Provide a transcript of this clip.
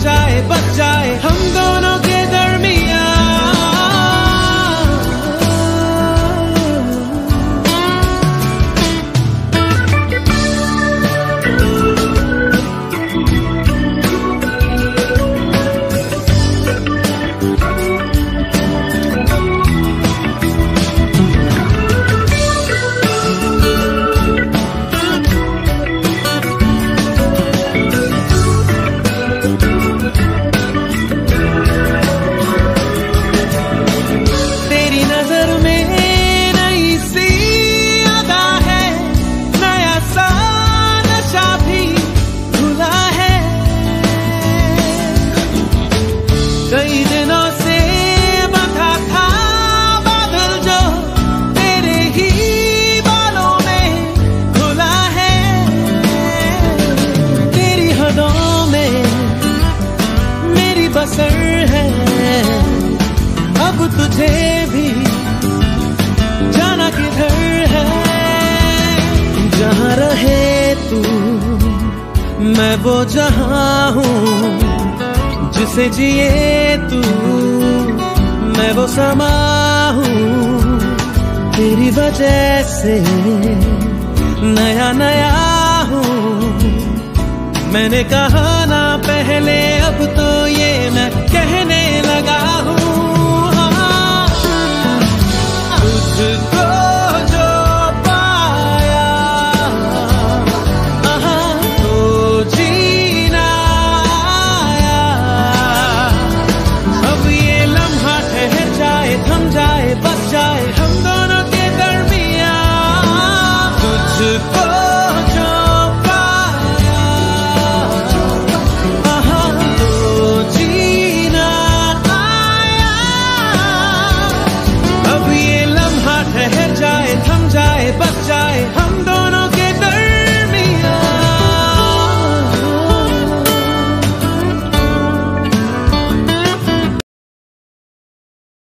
जाए बच जाए तू, मैं वो जहाँ हूँ जिसे जिए तू, मैं वो समा हूँ तेरी वजह से नया नया हूँ। मैंने कहा ना पहले